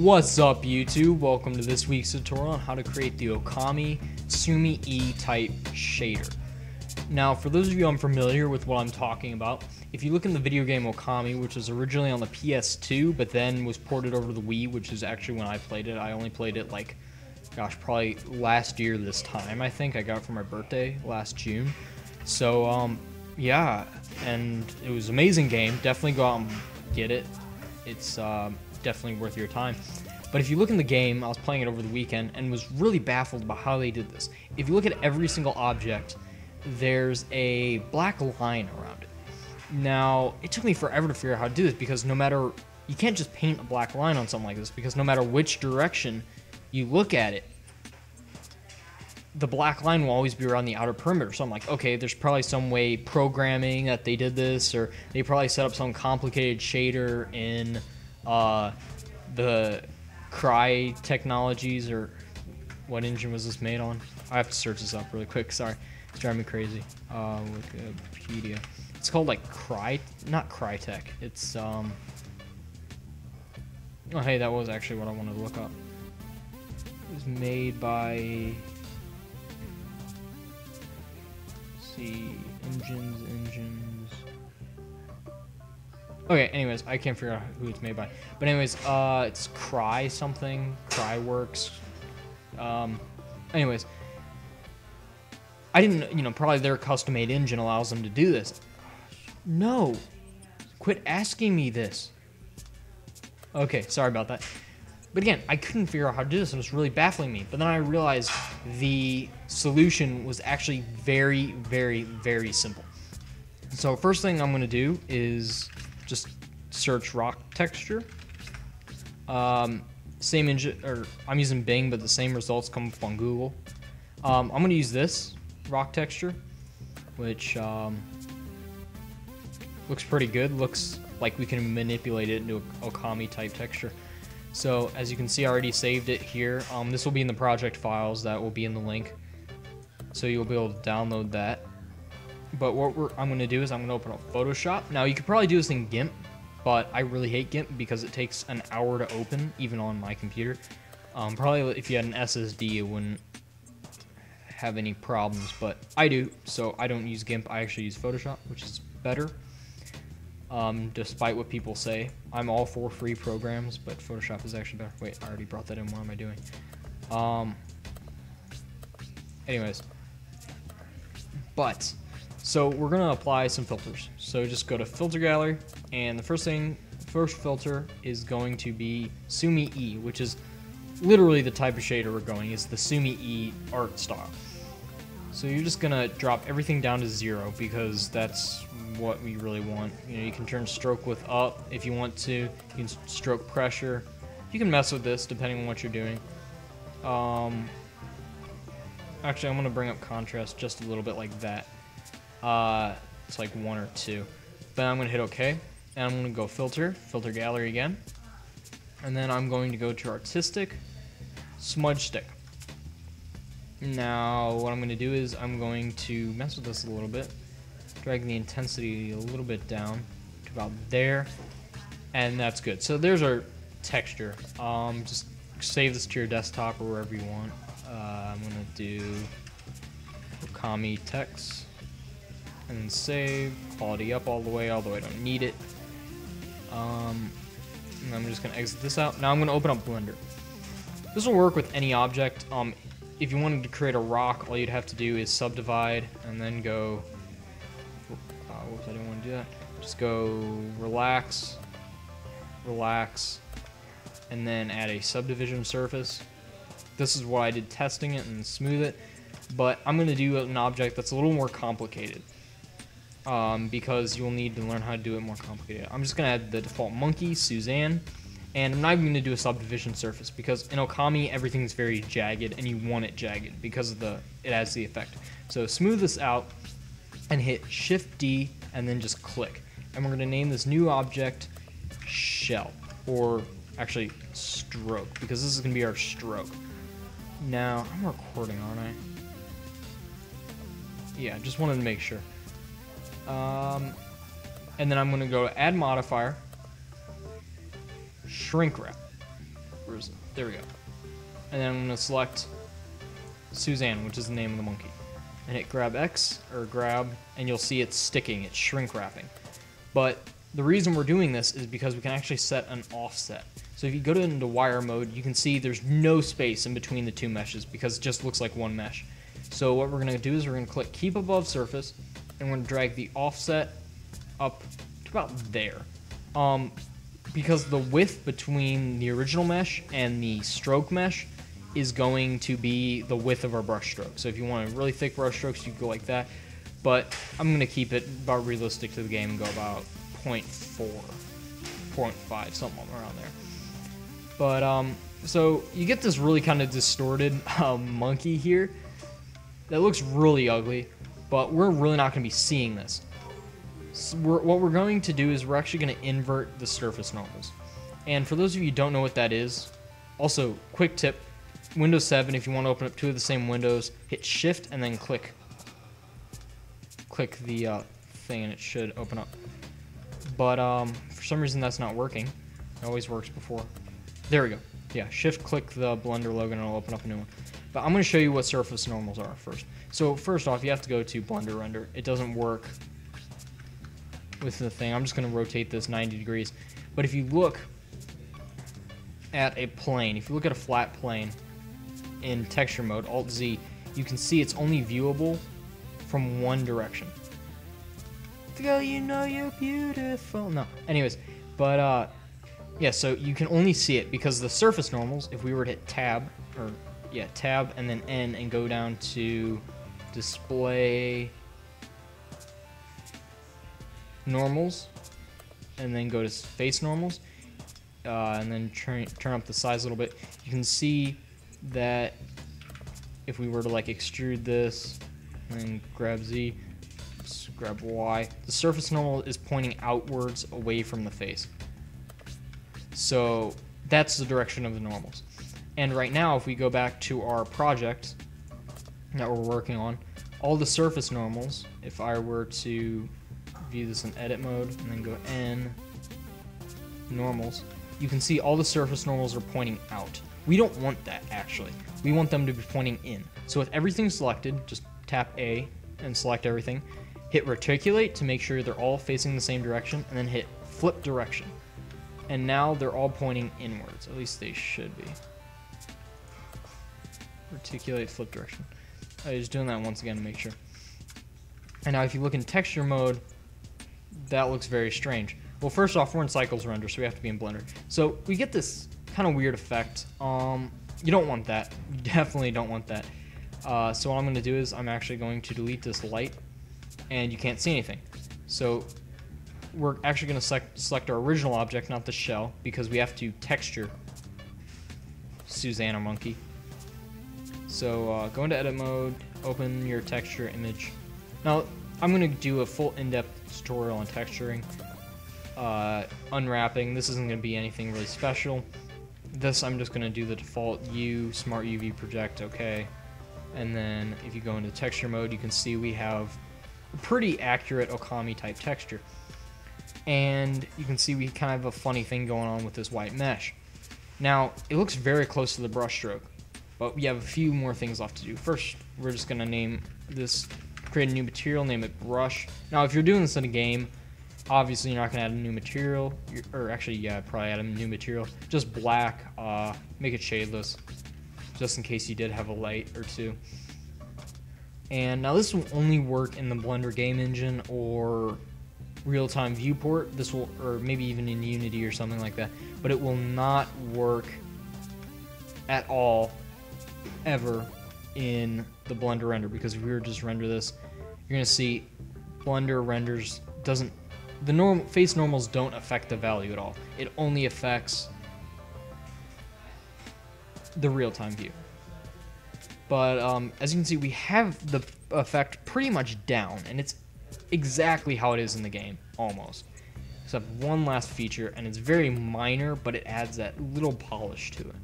What's up YouTube? Welcome to this week's tutorial on how to create the Okami Sumi E type shader. Now for those of you unfamiliar with what I'm talking about, if you look in the video game Okami, which was originally on the PS2 but then was ported over to the Wii, which is actually when I played it, I only played it like, gosh, probably last year this time I think, I got it for my birthday last June. So um, yeah, and it was an amazing game, definitely go out and get it. It's um, definitely worth your time. But if you look in the game, I was playing it over the weekend and was really baffled about how they did this. If you look at every single object, there's a black line around it. Now, it took me forever to figure out how to do this because no matter, you can't just paint a black line on something like this because no matter which direction you look at it, the black line will always be around the outer perimeter. So I'm like, okay, there's probably some way programming that they did this, or they probably set up some complicated shader in uh, the Cry Technologies, or what engine was this made on? I have to search this up really quick. Sorry, it's driving me crazy. Uh, Wikipedia. It's called like Cry, not Crytek. It's um. Oh, hey, that was actually what I wanted to look up. It was made by see engines engines okay anyways i can't figure out who it's made by. But anyways uh it's cry something cry works um anyways. I didn't you know probably their custom made engine allows them to do this. No. Quit asking me this. Okay sorry about that. But again, I couldn't figure out how to do this, and it was really baffling me. But then I realized the solution was actually very, very, very simple. So first thing I'm going to do is just search rock texture. Um, same engine, or I'm using Bing, but the same results come up on Google. Um, I'm going to use this rock texture, which um, looks pretty good. Looks like we can manipulate it into a Okami type texture. So as you can see, I already saved it here. Um, this will be in the project files. That will be in the link. So you'll be able to download that. But what I'm going to do is I'm going to open up Photoshop. Now you could probably do this in GIMP, but I really hate GIMP because it takes an hour to open, even on my computer. Um, probably if you had an SSD, it wouldn't have any problems, but I do, so I don't use GIMP. I actually use Photoshop, which is better um, despite what people say. I'm all for free programs, but Photoshop is actually better. Wait, I already brought that in. What am I doing? Um, anyways. But, so we're going to apply some filters. So just go to Filter Gallery, and the first thing, first filter is going to be Sumi E, which is literally the type of shader we're going. It's the Sumi E art style. So you're just going to drop everything down to zero because that's what we really want. You know, you can turn stroke width up if you want to. You can stroke pressure. You can mess with this depending on what you're doing. Um, actually, I'm to bring up contrast just a little bit like that. Uh, it's like one or two. But I'm to hit OK. And I'm to go filter, filter gallery again. And then I'm going to go to artistic, smudge stick. Now, what I'm to do is I'm going to mess with this a little bit drag the intensity a little bit down to about there, and that's good. So there's our texture. Um, just save this to your desktop or wherever you want. Uh, I'm gonna do Okami text and save quality up all the way, although I don't need it. Um, I'm just gonna exit this out. Now I'm gonna open up Blender. This will work with any object. Um, if you wanted to create a rock, all you'd have to do is subdivide and then go whoops, I didn't want to do that. Just go relax, relax, and then add a subdivision surface. This is what I did testing it and smooth it, but I'm going to do an object that's a little more complicated um, because you'll need to learn how to do it more complicated. I'm just going to add the default monkey, Suzanne, and I'm not even going to do a subdivision surface because in Okami everything's very jagged and you want it jagged because of the it adds the effect. So smooth this out and hit Shift D and then just click. And we're going to name this new object shell or actually stroke because this is going to be our stroke. Now, I'm recording, aren't I? Yeah, just wanted to make sure. Um, and then I'm going to go add modifier, shrink wrap. Where is it? There we go. And then I'm gonna select Suzanne, which is the name of the monkey, and hit grab X or grab, and you'll see it's sticking, it's shrink wrapping. But the reason we're doing this is because we can actually set an offset. So if you go into wire mode, you can see there's no space in between the two meshes because it just looks like one mesh. So what we're gonna do is we're gonna click keep above surface, and we're gonna drag the offset up to about there. Um, because the width between the original mesh and the stroke mesh is going to be the width of our brush stroke. So if you want really thick brush strokes, you go like that. But I'm going to keep it about realistic to the game and go about 0.4, 0.5, something around there. But, um, so you get this really kind of distorted um, monkey here that looks really ugly, but we're really not going to be seeing this. So we're, what we're going to do is we're actually going to invert the surface normals. And for those of you who don't know what that is, also, quick tip, Windows 7, if you want to open up two of the same windows, hit Shift and then click click the uh, thing and it should open up. But um, for some reason that's not working. It always works before. There we go. Yeah, Shift click the Blender logo and it'll open up a new one. But I'm going to show you what surface normals are first. So first off, you have to go to Blender Render. It doesn't work with the thing. I'm just going to rotate this 90 degrees. But if you look at a plane, if you look at a flat plane in texture mode, Alt Z, you can see it's only viewable from one direction. Girl, you know you're beautiful. No. Anyways, but uh, yeah, so you can only see it because the surface normals, if we were to hit tab, or yeah, tab and then N and go down to display normals and then go to face normals uh, and then turn, turn up the size a little bit, you can see that if we were to like extrude this and grab Z, grab Y, the surface normal is pointing outwards away from the face. So that's the direction of the normals. And right now, if we go back to our project that we're working on, all the surface normals, if I were to view this in edit mode and then go N normals, you can see all the surface normals are pointing out. We don't want that actually. We want them to be pointing in. So with everything selected, just tap A and select everything. Hit recalculate to make sure they're all facing the same direction, and then hit flip direction. And now they're all pointing inwards. At least they should be. Recalculate, flip direction. I was doing that once again to make sure. And now if you look in texture mode, that looks very strange. Well, first off, we're in cycles render, so we have to be in Blender. So we get this kind of weird effect. Um, you don't want that. You definitely don't want that. Uh, so what I'm going to do is I'm actually going to delete this light, and you can't see anything. So we're actually going to select, select our original object, not the shell, because we have to texture Susanna Monkey. So uh, go into edit mode, open your texture image. Now, I'm going to do a full in-depth tutorial on texturing, uh, unwrapping. This isn't going to be anything really special. This, I'm just going to do the default U, Smart UV Project, okay. And then if you go into texture mode, you can see we have a pretty accurate Okami type texture. And you can see we kind of have a funny thing going on with this white mesh. Now, it looks very close to the brush stroke, but we have a few more things left to do. First, we're just going to name this, create a new material, name it brush. Now, if you're doing this in a game, obviously you're not going to add a new material, or actually, yeah, probably add a new material. Just black, uh, make it shadeless, just in case you did have a light or two. And now this will only work in the Blender game engine or real-time viewport. This will, or maybe even in Unity or something like that. But it will not work at all, ever, in the Blender render. Because if we were just render this, you're gonna see Blender renders doesn't the normal face normals don't affect the value at all. It only affects the real-time view. But um, as you can see, we have the effect pretty much down, and it's exactly how it is in the game, almost. Except one last feature, and it's very minor, but it adds that little polish to it.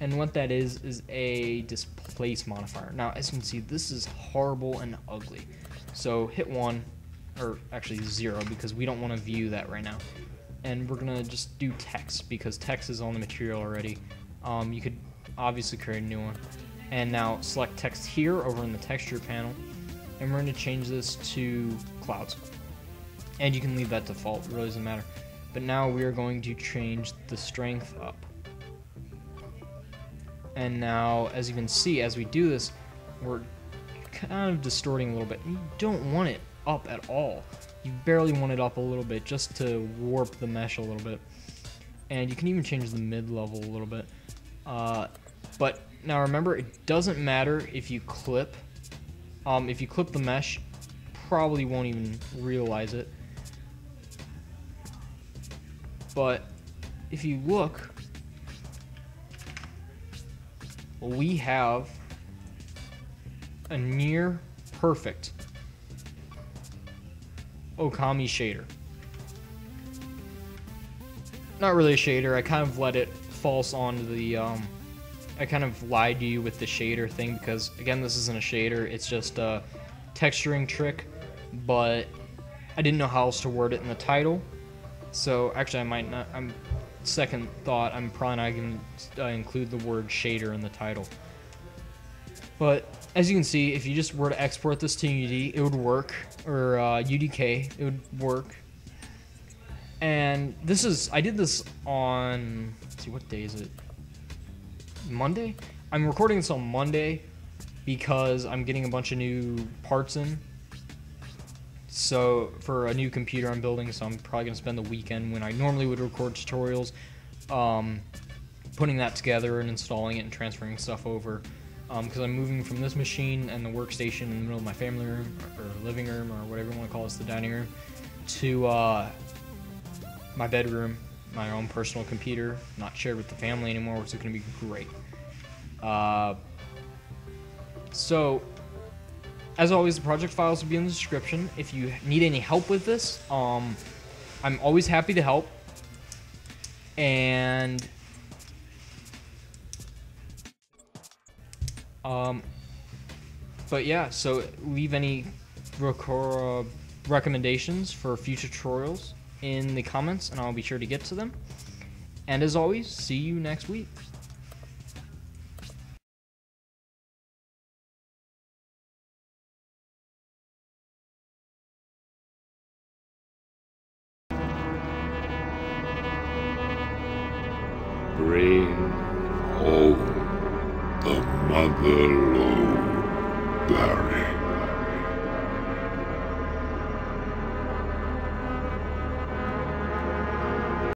And what that is, is a displace modifier. Now, as you can see, this is horrible and ugly. So hit 1, or actually 0, because we don't want to view that right now. and we're gonna just do text because text is on the material already. Um, you could obviously create a new one. And now select text here over in the texture panel, and we're gonna change this to clouds. And you can leave that default, really doesn't matter. But now we are going to change the strength up. And now, as you can see, as we do this, we're kind of distorting a little bit. You don't want it up at all. You barely want it up a little bit just to warp the mesh a little bit. And you can even change the mid-level a little bit. Uh, but now remember, it doesn't matter if you clip. Um, if you clip the mesh, probably won't even realize it. But if you look, we have a near perfect Okami shader. Not really a shader, I kind of let it false onto the, um, I kind of lied to you with the shader thing because, again, this isn't a shader, it's just a texturing trick, but I didn't know how else to word it in the title, so actually I might not, I'm, second thought, I'm probably not going to uh, include the word shader in the title. But as you can see, if you just were to export this to UD, it would work, or uh, UDK, it would work. And this is, I did this on, see, what day is it? Monday? I'm recording this on Monday because I'm getting a bunch of new parts in. So, for a new computer I'm building, so I'm probably going to spend the weekend when I normally would record tutorials, um, putting that together and installing it and transferring stuff over because um, I'm moving from this machine and the workstation in the middle of my family room or living room or whatever you want to call it, the dining room, to uh, my bedroom, my own personal computer, not shared with the family anymore, which is going to be great. Uh, so, as always, the project files will be in the description. If you need any help with this, um, I'm always happy to help. And Um, but yeah, so leave any rec- recommendations for future tutorials in the comments, and I'll be sure to get to them. And as always, see you next week. Bring